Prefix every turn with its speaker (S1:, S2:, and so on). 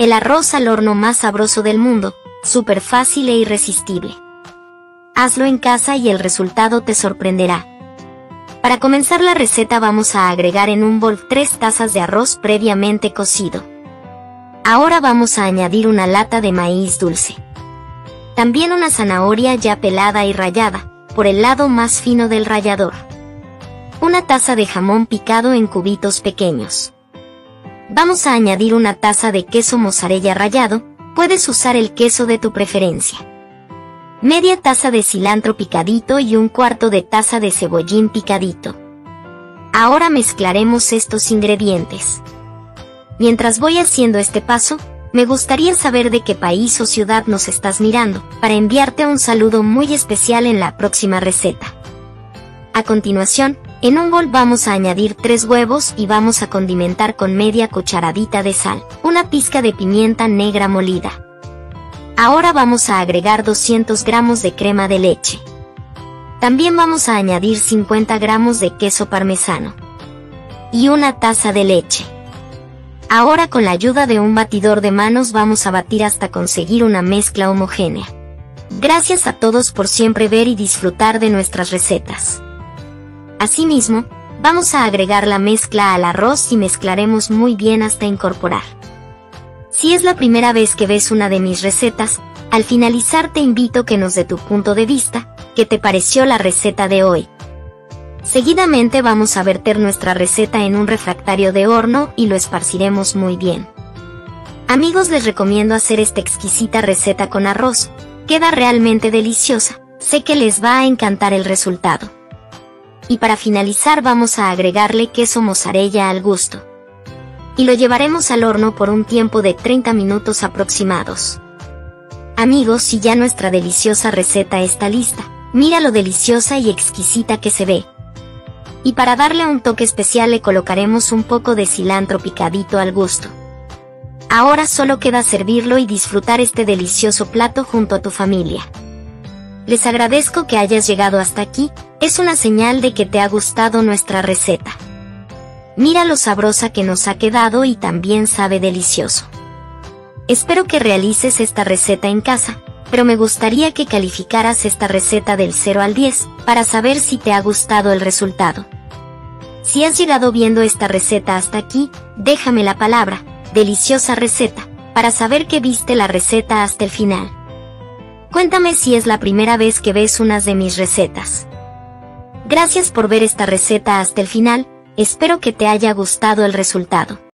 S1: El arroz al horno más sabroso del mundo, súper fácil e irresistible. Hazlo en casa y el resultado te sorprenderá. Para comenzar la receta vamos a agregar en un bol 3 tazas de arroz previamente cocido. Ahora vamos a añadir una lata de maíz dulce. También una zanahoria ya pelada y rallada, por el lado más fino del rallador. Una taza de jamón picado en cubitos pequeños. Vamos a añadir una taza de queso mozzarella rallado, puedes usar el queso de tu preferencia. Media taza de cilantro picadito y un cuarto de taza de cebollín picadito. Ahora mezclaremos estos ingredientes. Mientras voy haciendo este paso, me gustaría saber de qué país o ciudad nos estás mirando, para enviarte un saludo muy especial en la próxima receta. A continuación, en un bol vamos a añadir 3 huevos y vamos a condimentar con media cucharadita de sal, una pizca de pimienta negra molida. Ahora vamos a agregar 200 gramos de crema de leche. También vamos a añadir 50 gramos de queso parmesano. Y una taza de leche. Ahora con la ayuda de un batidor de manos vamos a batir hasta conseguir una mezcla homogénea. Gracias a todos por siempre ver y disfrutar de nuestras recetas. Asimismo, vamos a agregar la mezcla al arroz y mezclaremos muy bien hasta incorporar. Si es la primera vez que ves una de mis recetas, al finalizar te invito que nos dé tu punto de vista, qué te pareció la receta de hoy. Seguidamente vamos a verter nuestra receta en un refractario de horno y lo esparciremos muy bien. Amigos les recomiendo hacer esta exquisita receta con arroz, queda realmente deliciosa, sé que les va a encantar el resultado y para finalizar vamos a agregarle queso mozzarella al gusto. Y lo llevaremos al horno por un tiempo de 30 minutos aproximados. Amigos, si ya nuestra deliciosa receta está lista, mira lo deliciosa y exquisita que se ve. Y para darle un toque especial le colocaremos un poco de cilantro picadito al gusto. Ahora solo queda servirlo y disfrutar este delicioso plato junto a tu familia. Les agradezco que hayas llegado hasta aquí, es una señal de que te ha gustado nuestra receta. Mira lo sabrosa que nos ha quedado y también sabe delicioso. Espero que realices esta receta en casa, pero me gustaría que calificaras esta receta del 0 al 10, para saber si te ha gustado el resultado. Si has llegado viendo esta receta hasta aquí, déjame la palabra, deliciosa receta, para saber que viste la receta hasta el final. Cuéntame si es la primera vez que ves unas de mis recetas. Gracias por ver esta receta hasta el final, espero que te haya gustado el resultado.